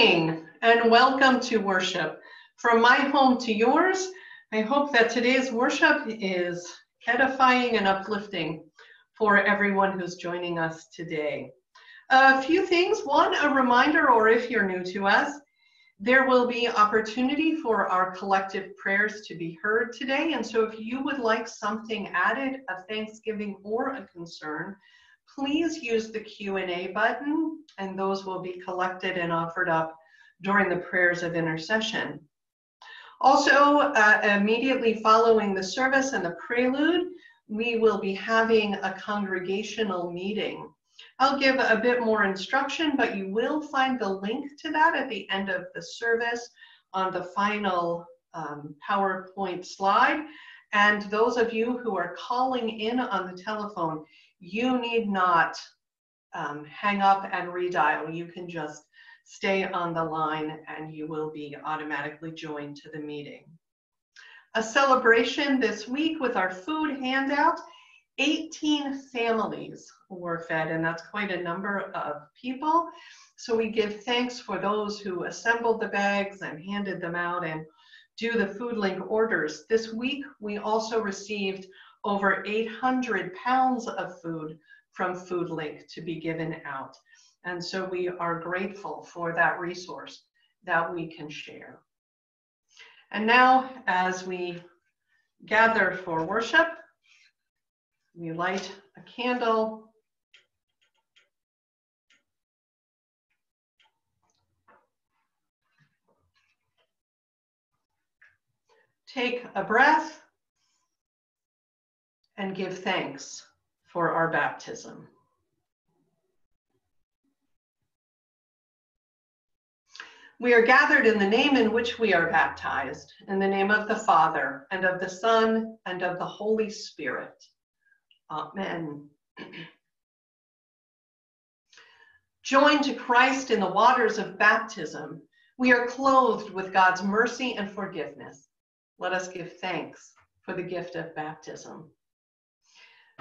Morning and welcome to worship. From my home to yours, I hope that today's worship is edifying and uplifting for everyone who's joining us today. A few things. One, a reminder, or if you're new to us, there will be opportunity for our collective prayers to be heard today. And so if you would like something added, a thanksgiving or a concern, please use the Q&A button and those will be collected and offered up during the prayers of intercession. Also, uh, immediately following the service and the prelude, we will be having a congregational meeting. I'll give a bit more instruction, but you will find the link to that at the end of the service on the final um, PowerPoint slide. And those of you who are calling in on the telephone, you need not um, hang up and redial. You can just stay on the line and you will be automatically joined to the meeting. A celebration this week with our food handout. 18 families were fed, and that's quite a number of people. So we give thanks for those who assembled the bags and handed them out and do the FoodLink orders. This week, we also received over 800 pounds of food from FoodLink to be given out. And so we are grateful for that resource that we can share. And now, as we gather for worship, we light a candle. Take a breath and give thanks for our baptism. We are gathered in the name in which we are baptized, in the name of the Father, and of the Son, and of the Holy Spirit. Amen. Joined to Christ in the waters of baptism, we are clothed with God's mercy and forgiveness. Let us give thanks for the gift of baptism.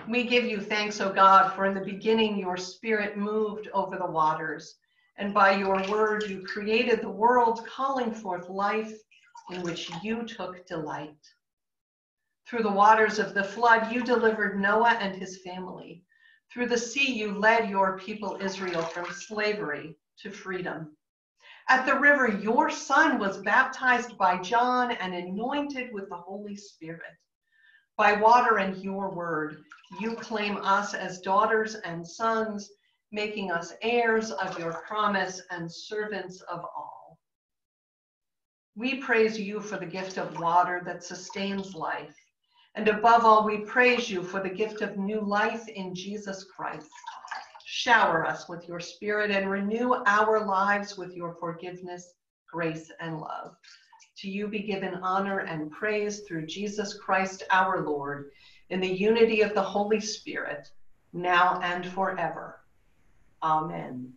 We give you thanks, O God, for in the beginning your spirit moved over the waters, and by your word you created the world, calling forth life in which you took delight. Through the waters of the flood, you delivered Noah and his family. Through the sea, you led your people Israel from slavery to freedom. At the river, your son was baptized by John and anointed with the Holy Spirit. By water and your word, you claim us as daughters and sons, making us heirs of your promise and servants of all. We praise you for the gift of water that sustains life. And above all, we praise you for the gift of new life in Jesus Christ. Shower us with your spirit and renew our lives with your forgiveness, grace, and love. To you be given honor and praise through Jesus Christ our Lord, in the unity of the Holy Spirit, now and forever. Amen.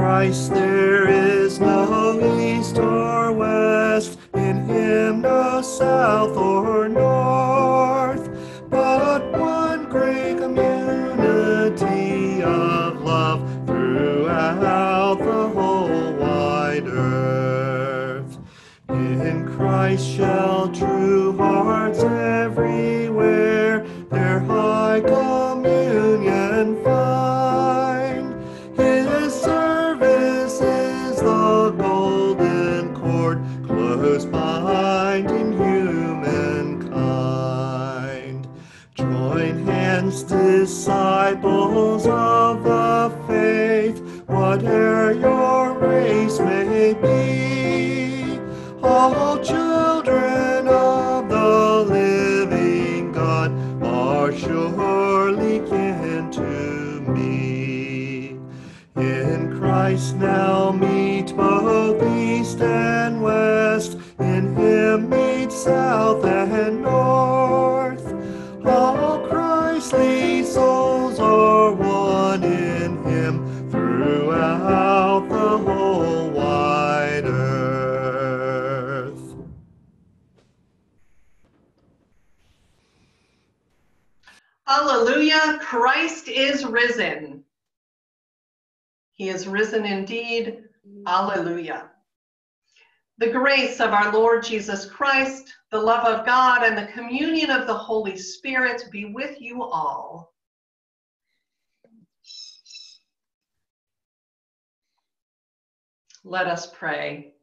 Christ there is no east or west, in him no south or north, but one great community of love throughout the whole wide earth. In Christ shall true hearts everywhere their high communion disciples of the faith, whate'er your race may be. All children of the living God are surely kin to me. In Christ now meet both east and Christ is risen. He is risen indeed. Alleluia. The grace of our Lord Jesus Christ, the love of God, and the communion of the Holy Spirit be with you all. Let us pray.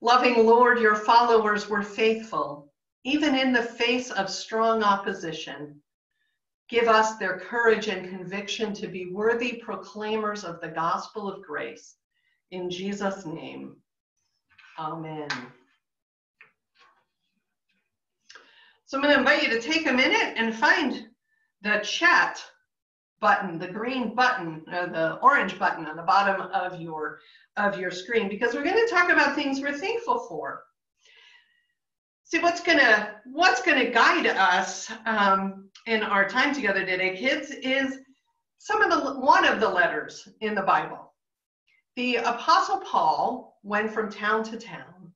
Loving Lord, your followers were faithful even in the face of strong opposition. Give us their courage and conviction to be worthy proclaimers of the gospel of grace. In Jesus' name, amen. So I'm going to invite you to take a minute and find the chat button, the green button, or the orange button on the bottom of your, of your screen, because we're going to talk about things we're thankful for see what's gonna what's gonna guide us um, in our time together today, kids, is some of the one of the letters in the Bible. The Apostle Paul went from town to town,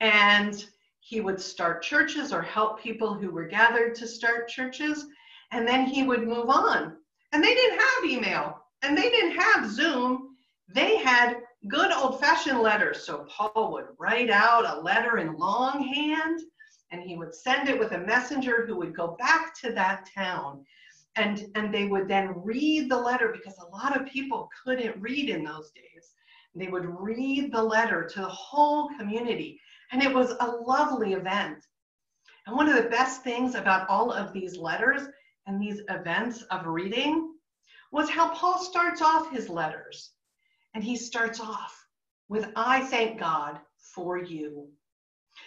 and he would start churches or help people who were gathered to start churches, and then he would move on. And they didn't have email, and they didn't have Zoom. They had good old fashioned letters. So Paul would write out a letter in longhand and he would send it with a messenger who would go back to that town. And, and they would then read the letter because a lot of people couldn't read in those days. They would read the letter to the whole community. And it was a lovely event. And one of the best things about all of these letters and these events of reading was how Paul starts off his letters. And he starts off with, I thank God for you.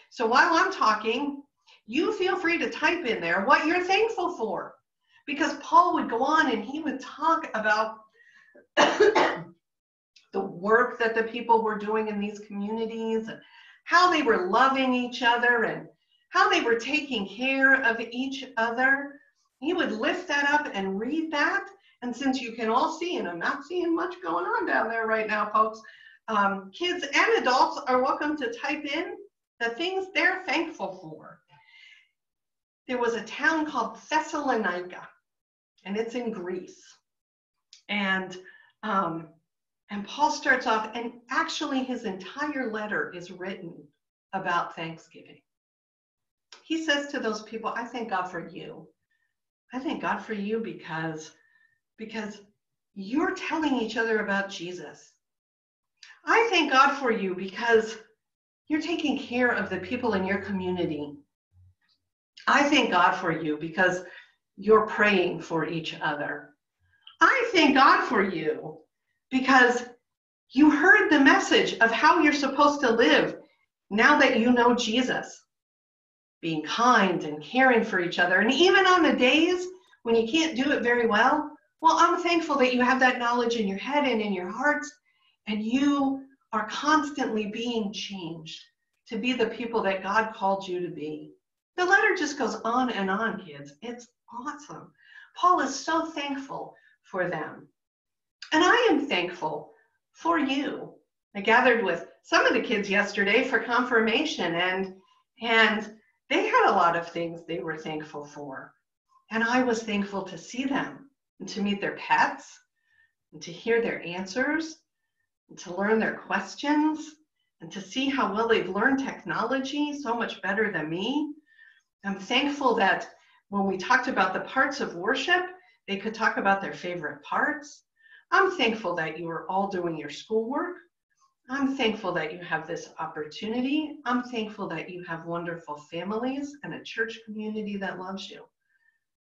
So while I'm talking, you feel free to type in there what you're thankful for. Because Paul would go on and he would talk about the work that the people were doing in these communities and how they were loving each other and how they were taking care of each other. He would lift that up and read that and since you can all see, and I'm not seeing much going on down there right now, folks, um, kids and adults are welcome to type in the things they're thankful for. There was a town called Thessalonica, and it's in Greece. And um, and Paul starts off, and actually his entire letter is written about Thanksgiving. He says to those people, I thank God for you. I thank God for you because because you're telling each other about Jesus. I thank God for you because you're taking care of the people in your community. I thank God for you because you're praying for each other. I thank God for you because you heard the message of how you're supposed to live now that you know Jesus. Being kind and caring for each other. And even on the days when you can't do it very well, well, I'm thankful that you have that knowledge in your head and in your hearts, and you are constantly being changed to be the people that God called you to be. The letter just goes on and on, kids. It's awesome. Paul is so thankful for them. And I am thankful for you. I gathered with some of the kids yesterday for confirmation and and they had a lot of things they were thankful for. And I was thankful to see them to meet their pets and to hear their answers and to learn their questions and to see how well they've learned technology so much better than me. I'm thankful that when we talked about the parts of worship, they could talk about their favorite parts. I'm thankful that you are all doing your schoolwork. I'm thankful that you have this opportunity. I'm thankful that you have wonderful families and a church community that loves you.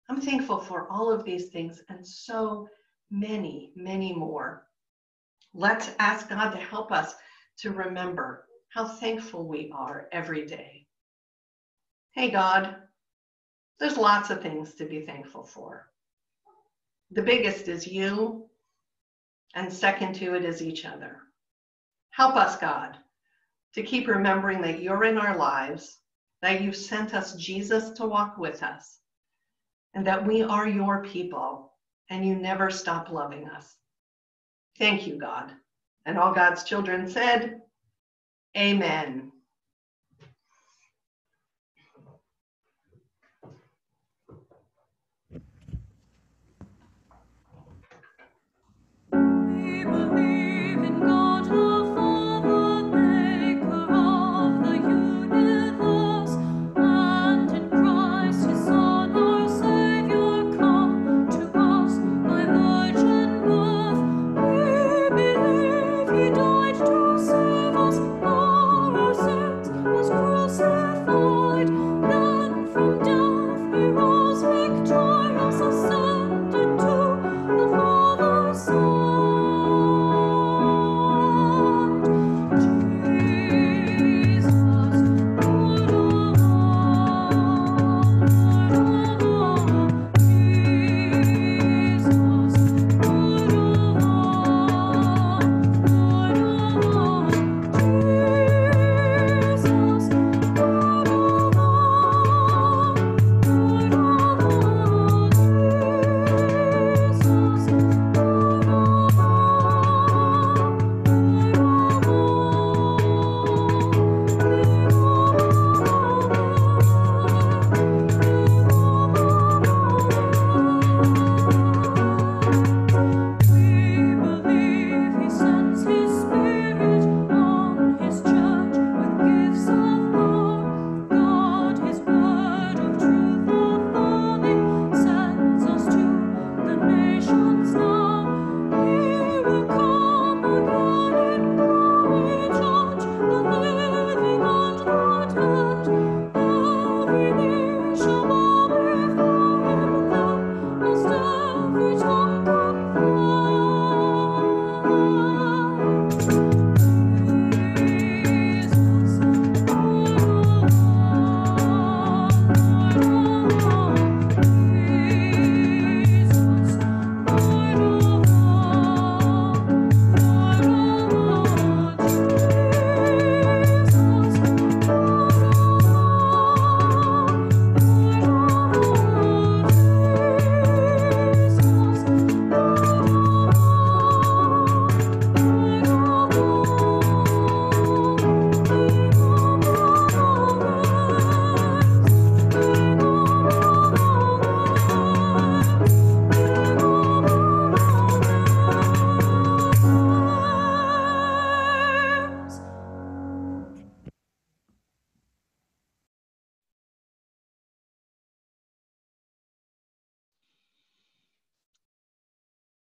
I'm thankful for all of these things and so many, many more. Let's ask God to help us to remember how thankful we are every day. Hey, God, there's lots of things to be thankful for. The biggest is you, and second to it is each other. Help us, God, to keep remembering that you're in our lives, that you've sent us Jesus to walk with us, and that we are your people and you never stop loving us. Thank you, God. And all God's children said, Amen. We believe.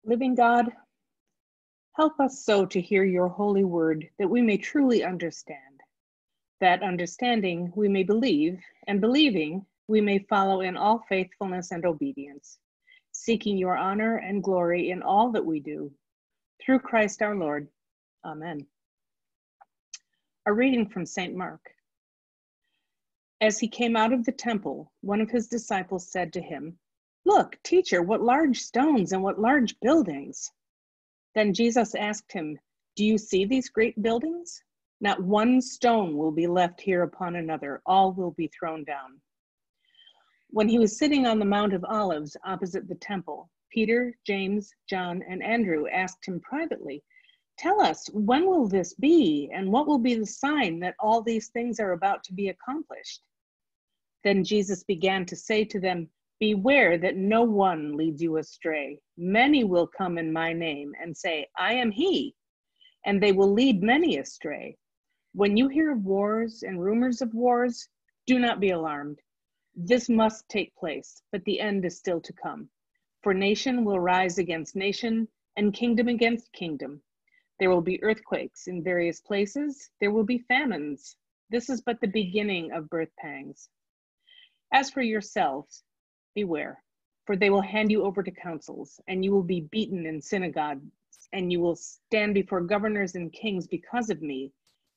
Living God, help us so to hear your holy word that we may truly understand. That understanding we may believe, and believing we may follow in all faithfulness and obedience, seeking your honor and glory in all that we do. Through Christ our Lord. Amen. A reading from St. Mark. As he came out of the temple, one of his disciples said to him, Look, teacher, what large stones and what large buildings. Then Jesus asked him, Do you see these great buildings? Not one stone will be left here upon another, all will be thrown down. When he was sitting on the Mount of Olives opposite the temple, Peter, James, John, and Andrew asked him privately, Tell us, when will this be, and what will be the sign that all these things are about to be accomplished? Then Jesus began to say to them, Beware that no one leads you astray. Many will come in my name and say, I am he, and they will lead many astray. When you hear of wars and rumors of wars, do not be alarmed. This must take place, but the end is still to come. For nation will rise against nation, and kingdom against kingdom. There will be earthquakes in various places, there will be famines. This is but the beginning of birth pangs. As for yourselves, Beware, for they will hand you over to councils, and you will be beaten in synagogues, and you will stand before governors and kings because of me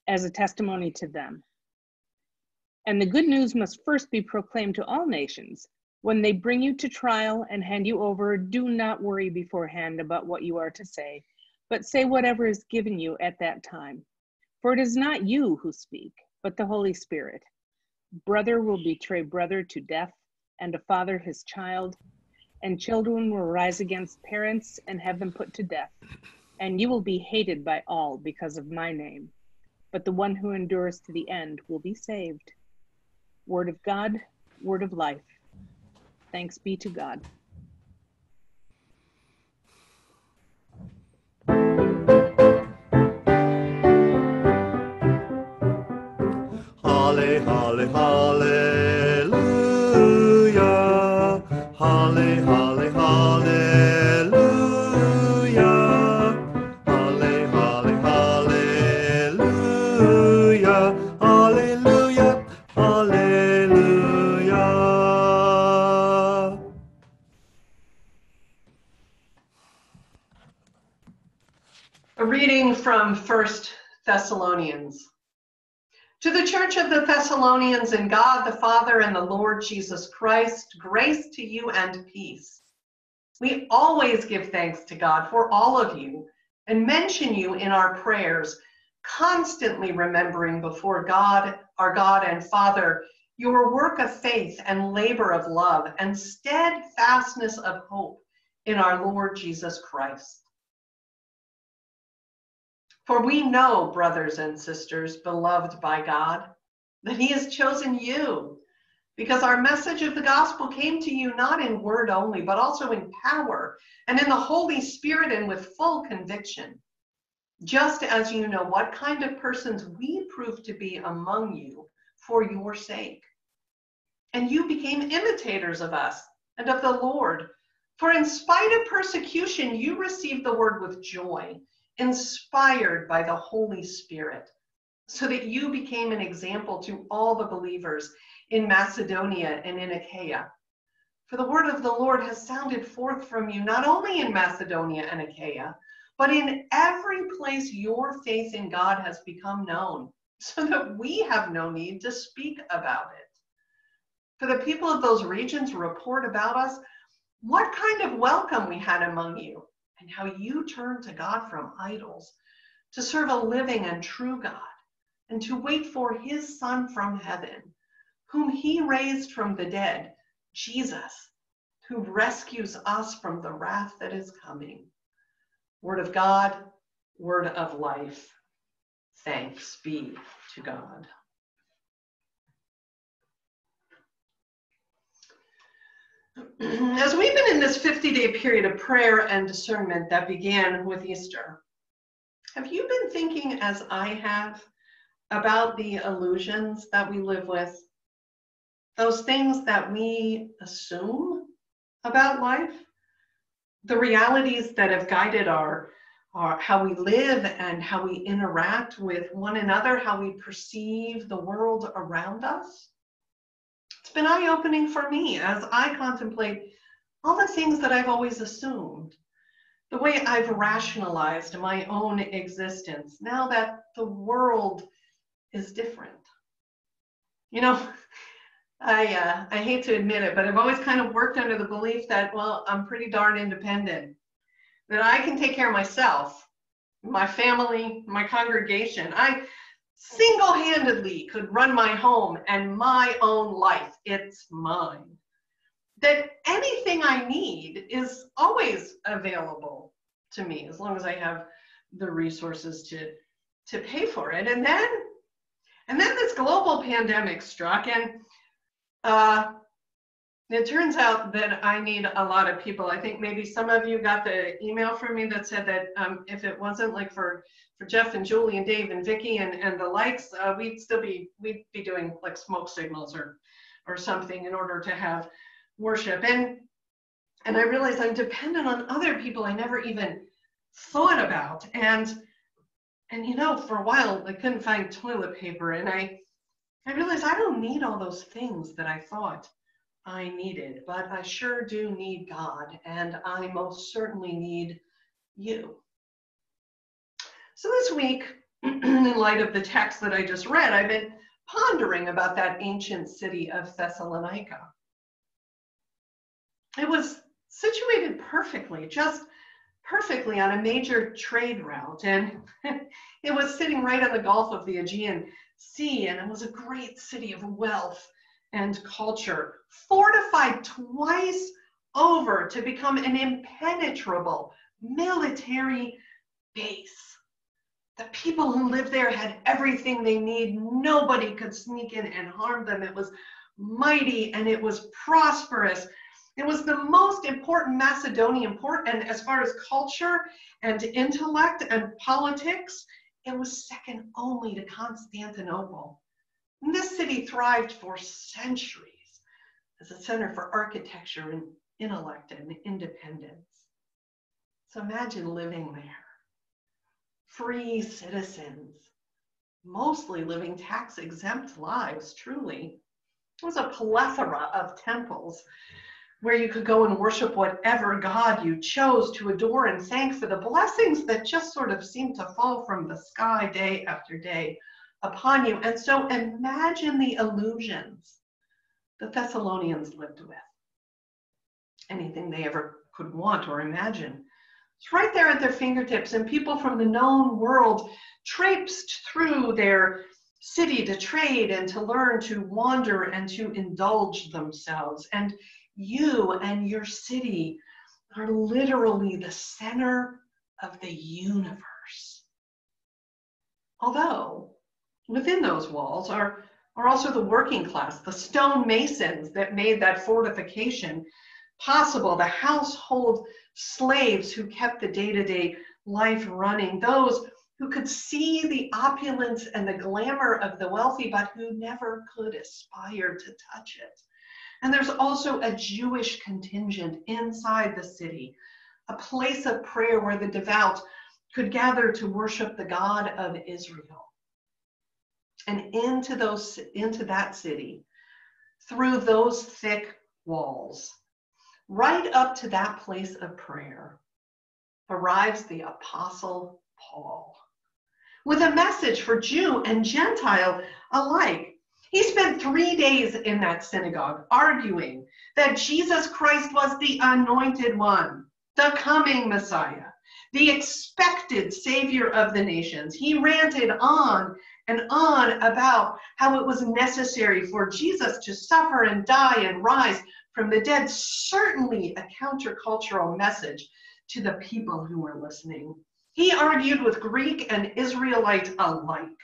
as a testimony to them. And the good news must first be proclaimed to all nations. When they bring you to trial and hand you over, do not worry beforehand about what you are to say, but say whatever is given you at that time. For it is not you who speak, but the Holy Spirit. Brother will betray brother to death and a father his child. And children will rise against parents and have them put to death. And you will be hated by all because of my name. But the one who endures to the end will be saved. Word of God, word of life. Thanks be to God. Halle, halle, halle. Halle, halle, hallelujah. Halle, halle, hallelujah. Hallelujah, hallelujah. A reading from First Thessalonians. To the church of the Thessalonians in God the Father and the Lord Jesus Christ, grace to you and peace. We always give thanks to God for all of you and mention you in our prayers, constantly remembering before God, our God and Father, your work of faith and labor of love and steadfastness of hope in our Lord Jesus Christ. For we know, brothers and sisters, beloved by God, that He has chosen you, because our message of the gospel came to you not in word only, but also in power and in the Holy Spirit and with full conviction. Just as you know what kind of persons we proved to be among you for your sake. And you became imitators of us and of the Lord. For in spite of persecution, you received the word with joy inspired by the Holy Spirit, so that you became an example to all the believers in Macedonia and in Achaia. For the word of the Lord has sounded forth from you, not only in Macedonia and Achaia, but in every place your faith in God has become known, so that we have no need to speak about it. For the people of those regions report about us what kind of welcome we had among you and how you turn to God from idols to serve a living and true God and to wait for his Son from heaven, whom he raised from the dead, Jesus, who rescues us from the wrath that is coming. Word of God, word of life. Thanks be to God. As we've been in this 50 day period of prayer and discernment that began with Easter, have you been thinking, as I have, about the illusions that we live with? Those things that we assume about life? The realities that have guided our, our how we live and how we interact with one another, how we perceive the world around us? It's been eye opening for me as I contemplate all the things that I've always assumed, the way I've rationalized my own existence now that the world is different. You know, I uh, I hate to admit it, but I've always kind of worked under the belief that well, I'm pretty darn independent, that I can take care of myself, my family, my congregation. I single handedly could run my home and my own life. It's mine. That anything I need is always available to me as long as I have the resources to to pay for it. And then and then this global pandemic struck and uh, it turns out that I need a lot of people. I think maybe some of you got the email from me that said that um, if it wasn't like for for Jeff and Julie and Dave and Vicky and, and the likes, uh, we'd still be we'd be doing like smoke signals or or something in order to have worship. And and I realized I'm dependent on other people I never even thought about. And and you know, for a while I couldn't find toilet paper, and I I realized I don't need all those things that I thought I needed, but I sure do need God, and I most certainly need you. So this week, in light of the text that I just read, I've been pondering about that ancient city of Thessalonica. It was situated perfectly, just perfectly on a major trade route, and it was sitting right on the Gulf of the Aegean Sea, and it was a great city of wealth and culture, fortified twice over to become an impenetrable military base. The people who lived there had everything they need. Nobody could sneak in and harm them. It was mighty and it was prosperous. It was the most important Macedonian port, and as far as culture and intellect and politics, it was second only to Constantinople. And this city thrived for centuries as a center for architecture and intellect and independence. So imagine living there. Free citizens, mostly living tax exempt lives, truly. It was a plethora of temples where you could go and worship whatever God you chose to adore and thank for the blessings that just sort of seemed to fall from the sky day after day upon you. And so imagine the illusions the Thessalonians lived with. Anything they ever could want or imagine. It's right there at their fingertips, and people from the known world traipsed through their city to trade and to learn to wander and to indulge themselves. And you and your city are literally the center of the universe. Although within those walls are, are also the working class, the stone masons that made that fortification possible, the household slaves who kept the day to day life running, those who could see the opulence and the glamour of the wealthy, but who never could aspire to touch it. And there's also a Jewish contingent inside the city, a place of prayer where the devout could gather to worship the God of Israel. And into those into that city, through those thick walls, right up to that place of prayer, arrives the apostle Paul with a message for Jew and Gentile alike he spent three days in that synagogue arguing that Jesus Christ was the anointed one, the coming Messiah, the expected Savior of the nations. He ranted on and on about how it was necessary for Jesus to suffer and die and rise from the dead, certainly a countercultural message to the people who were listening. He argued with Greek and Israelite alike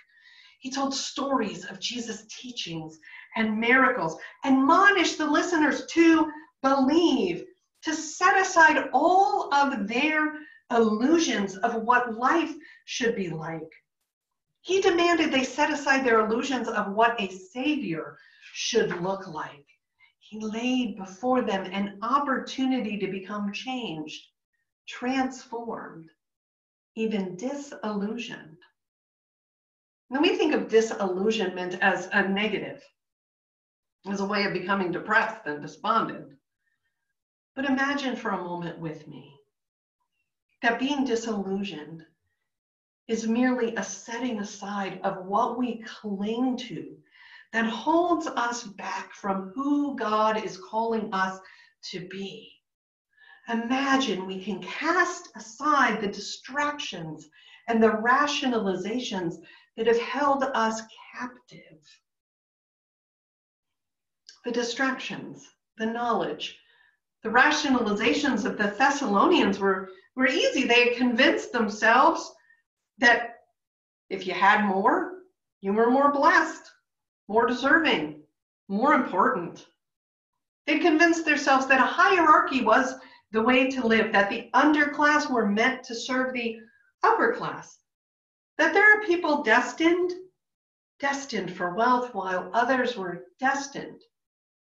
he told stories of Jesus' teachings and miracles, admonished the listeners to believe, to set aside all of their illusions of what life should be like. He demanded they set aside their illusions of what a Savior should look like. He laid before them an opportunity to become changed, transformed, even disillusioned. Now we think of disillusionment as a negative, as a way of becoming depressed and despondent. But imagine for a moment with me that being disillusioned is merely a setting aside of what we cling to that holds us back from who God is calling us to be. Imagine we can cast aside the distractions and the rationalizations that have held us captive. The distractions, the knowledge, the rationalizations of the Thessalonians were, were easy. They convinced themselves that if you had more, you were more blessed, more deserving, more important. They convinced themselves that a hierarchy was the way to live, that the underclass were meant to serve the upper class, that there are people destined destined for wealth while others were destined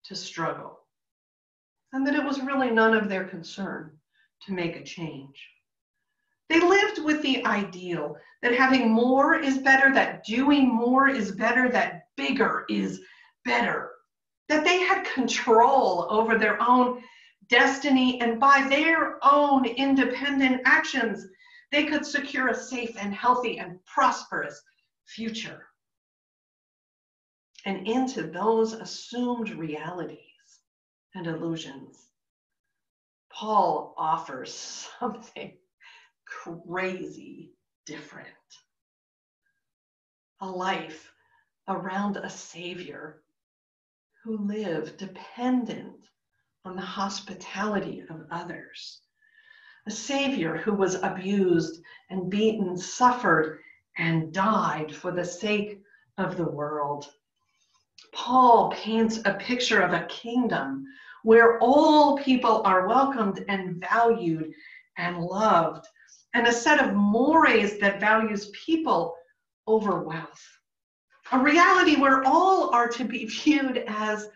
to struggle and that it was really none of their concern to make a change they lived with the ideal that having more is better that doing more is better that bigger is better that they had control over their own destiny and by their own independent actions they could secure a safe and healthy and prosperous future. And into those assumed realities and illusions, Paul offers something crazy different a life around a Savior who lived dependent on the hospitality of others a Savior who was abused and beaten, suffered, and died for the sake of the world. Paul paints a picture of a kingdom where all people are welcomed and valued and loved, and a set of mores that values people over wealth. a reality where all are to be viewed as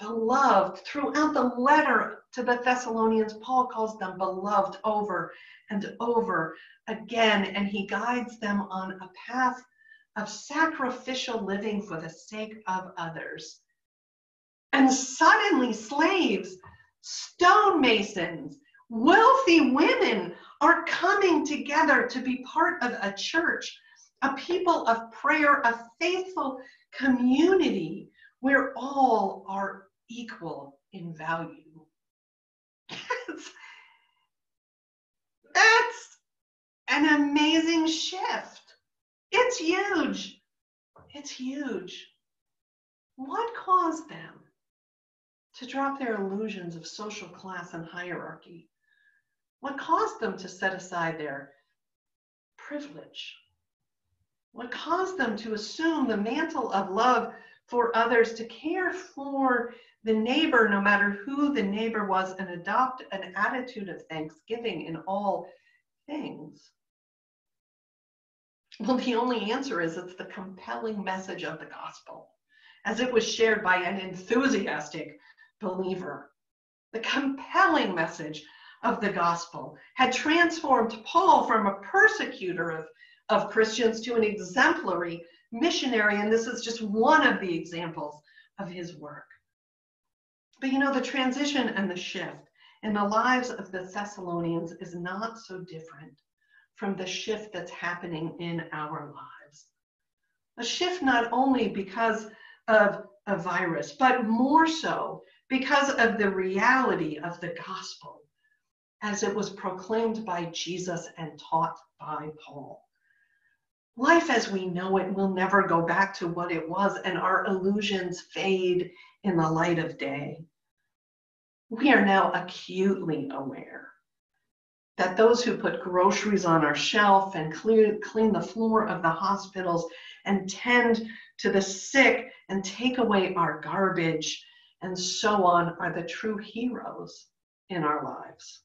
beloved. Throughout the letter to the Thessalonians, Paul calls them beloved over and over again, and he guides them on a path of sacrificial living for the sake of others. And suddenly, slaves, stonemasons, wealthy women are coming together to be part of a church, a people of prayer, a faithful community where all are equal in value. That's an amazing shift. It's huge. It's huge. What caused them to drop their illusions of social class and hierarchy? What caused them to set aside their privilege? What caused them to assume the mantle of love for others, to care for the neighbor, no matter who the neighbor was, and adopt an attitude of thanksgiving in all things? Well, the only answer is it's the compelling message of the gospel as it was shared by an enthusiastic believer. The compelling message of the gospel had transformed Paul from a persecutor of, of Christians to an exemplary missionary, and this is just one of the examples of his work. But you know, the transition and the shift in the lives of the Thessalonians is not so different from the shift that's happening in our lives. A shift not only because of a virus, but more so because of the reality of the gospel as it was proclaimed by Jesus and taught by Paul. Life as we know it will never go back to what it was, and our illusions fade in the light of day. We are now acutely aware that those who put groceries on our shelf and clear, clean the floor of the hospitals and tend to the sick and take away our garbage and so on are the true heroes in our lives.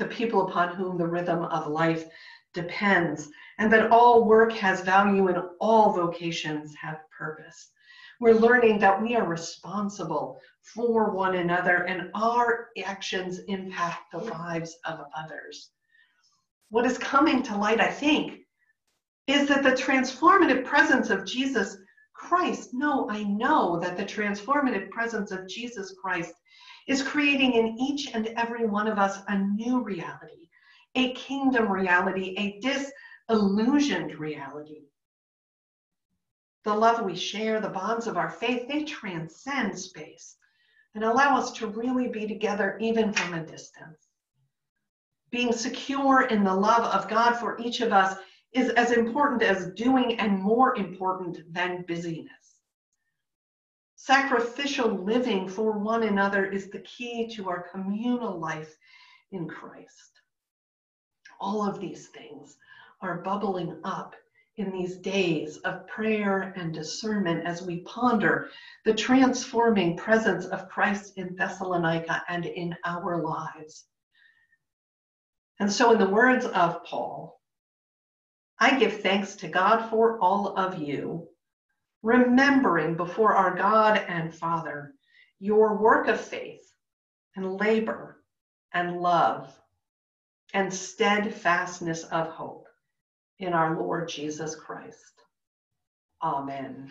The people upon whom the rhythm of life depends, and that all work has value and all vocations have purpose. We're learning that we are responsible for one another and our actions impact the lives of others. What is coming to light, I think, is that the transformative presence of Jesus Christ, no, I know that the transformative presence of Jesus Christ is creating in each and every one of us a new reality, a kingdom reality, a disillusioned reality the love we share, the bonds of our faith, they transcend space and allow us to really be together even from a distance. Being secure in the love of God for each of us is as important as doing and more important than busyness. Sacrificial living for one another is the key to our communal life in Christ. All of these things are bubbling up in these days of prayer and discernment as we ponder the transforming presence of Christ in Thessalonica and in our lives. And so, in the words of Paul, I give thanks to God for all of you, remembering before our God and Father your work of faith and labor and love and steadfastness of hope in our Lord Jesus Christ. Amen.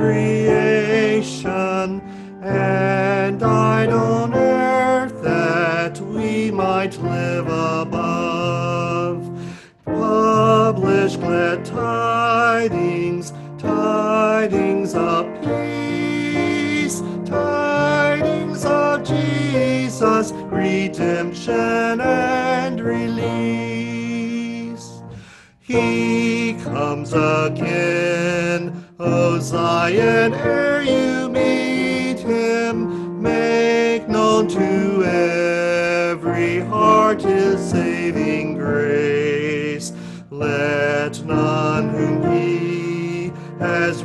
Lost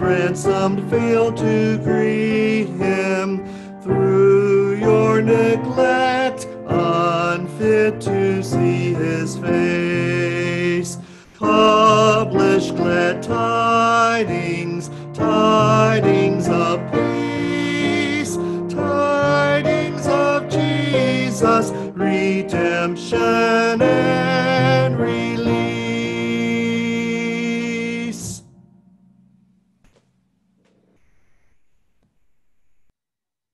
has ransomed fail to greet him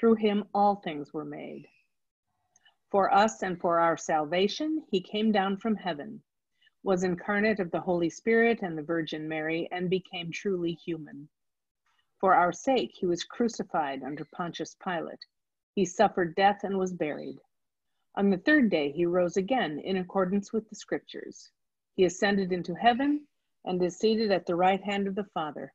Through him all things were made. For us and for our salvation, he came down from heaven, was incarnate of the Holy Spirit and the Virgin Mary, and became truly human. For our sake, he was crucified under Pontius Pilate. He suffered death and was buried. On the third day, he rose again in accordance with the scriptures. He ascended into heaven and is seated at the right hand of the Father.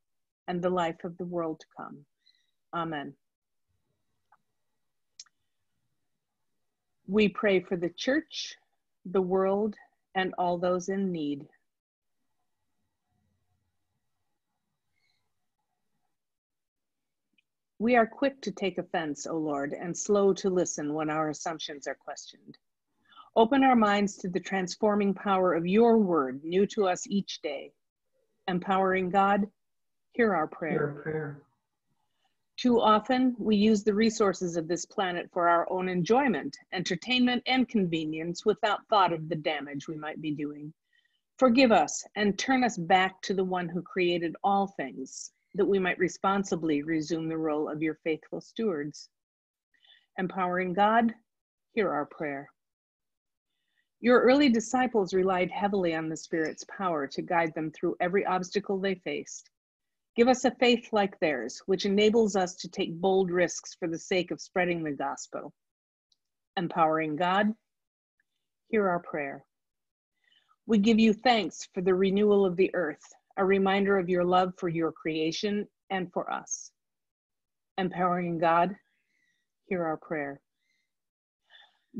and the life of the world to come. Amen. We pray for the church, the world, and all those in need. We are quick to take offense, O Lord, and slow to listen when our assumptions are questioned. Open our minds to the transforming power of your word, new to us each day. Empowering God, hear our prayer. Your prayer. Too often, we use the resources of this planet for our own enjoyment, entertainment, and convenience without thought of the damage we might be doing. Forgive us and turn us back to the one who created all things, that we might responsibly resume the role of your faithful stewards. Empowering God, hear our prayer. Your early disciples relied heavily on the Spirit's power to guide them through every obstacle they faced. Give us a faith like theirs, which enables us to take bold risks for the sake of spreading the gospel. Empowering God, hear our prayer. We give you thanks for the renewal of the earth, a reminder of your love for your creation and for us. Empowering God, hear our prayer.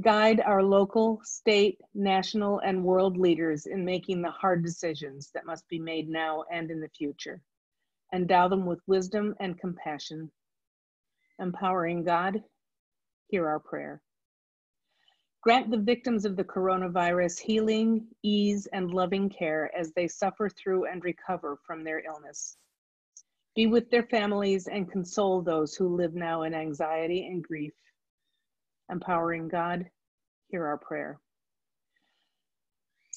Guide our local, state, national, and world leaders in making the hard decisions that must be made now and in the future. Endow them with wisdom and compassion. Empowering God, hear our prayer. Grant the victims of the coronavirus healing, ease, and loving care as they suffer through and recover from their illness. Be with their families and console those who live now in anxiety and grief. Empowering God, hear our prayer.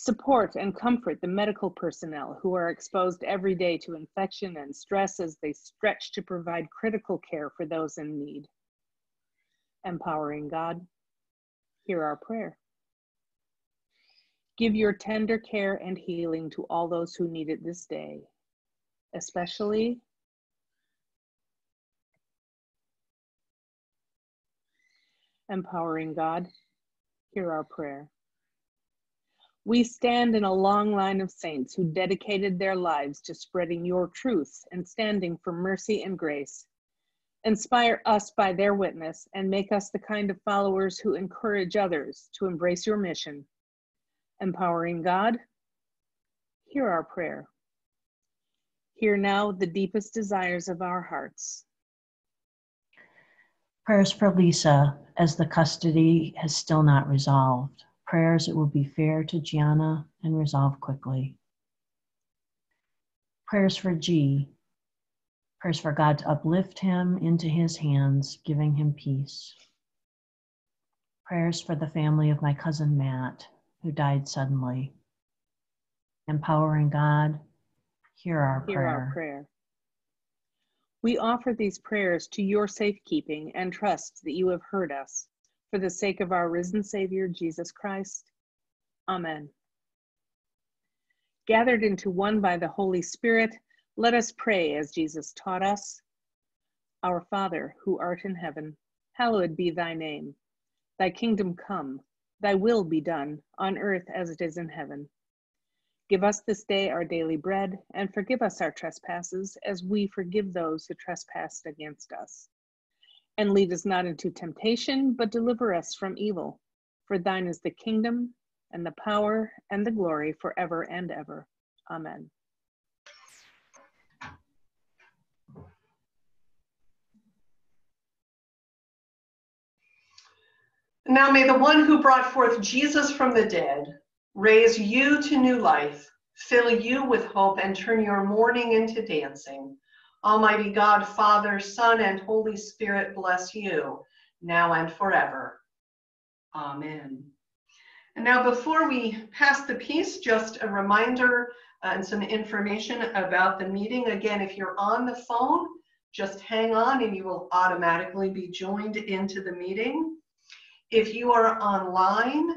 Support and comfort the medical personnel who are exposed every day to infection and stress as they stretch to provide critical care for those in need. Empowering God, hear our prayer. Give your tender care and healing to all those who need it this day, especially empowering God, hear our prayer. We stand in a long line of saints who dedicated their lives to spreading your truth and standing for mercy and grace. Inspire us by their witness and make us the kind of followers who encourage others to embrace your mission. Empowering God, hear our prayer. Hear now the deepest desires of our hearts. Prayers for Lisa as the custody has still not resolved. Prayers it will be fair to Gianna and resolve quickly. Prayers for G. Prayers for God to uplift him into his hands, giving him peace. Prayers for the family of my cousin Matt, who died suddenly. Empowering God, hear our Hear prayer. our prayer. We offer these prayers to your safekeeping and trust that you have heard us for the sake of our risen Savior, Jesus Christ. Amen. Gathered into one by the Holy Spirit, let us pray as Jesus taught us. Our Father, who art in heaven, hallowed be thy name. Thy kingdom come, thy will be done, on earth as it is in heaven. Give us this day our daily bread, and forgive us our trespasses, as we forgive those who trespass against us. And lead us not into temptation, but deliver us from evil. For thine is the kingdom, and the power, and the glory forever and ever. Amen. Now may the one who brought forth Jesus from the dead raise you to new life, fill you with hope, and turn your mourning into dancing. Almighty God, Father, Son, and Holy Spirit bless you now and forever. Amen. And now, before we pass the peace, just a reminder uh, and some information about the meeting. Again, if you're on the phone, just hang on and you will automatically be joined into the meeting. If you are online,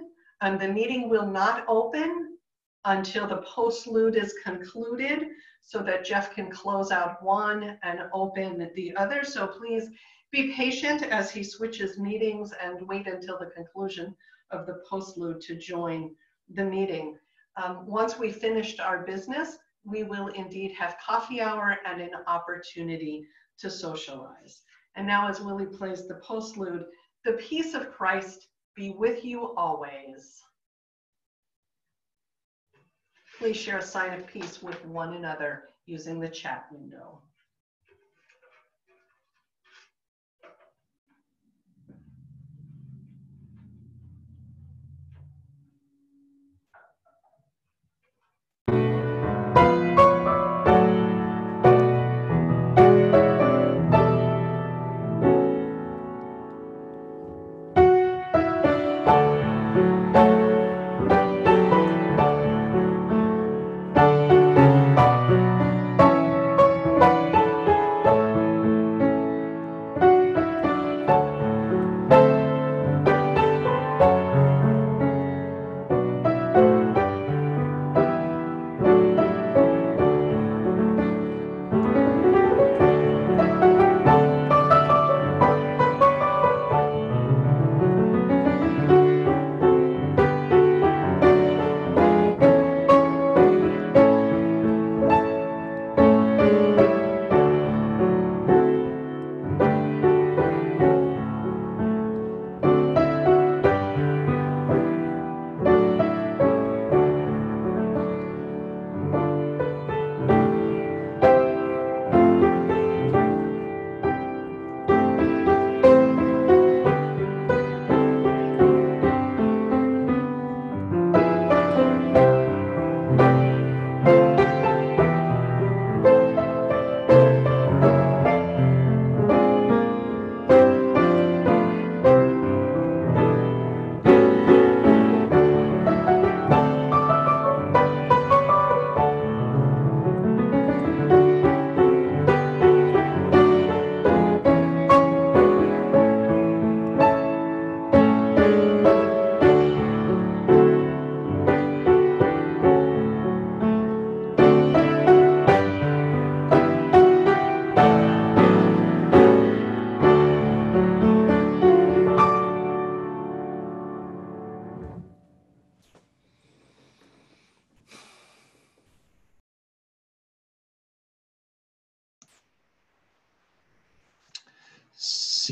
um, the meeting will not open until the postlude is concluded so that Jeff can close out one and open the other. So please be patient as he switches meetings and wait until the conclusion of the postlude to join the meeting. Um, once we finished our business, we will indeed have coffee hour and an opportunity to socialize. And now as Willie plays the postlude, the peace of Christ be with you always. Please share a sign of peace with one another using the chat window.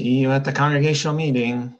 See you at the congregational meeting.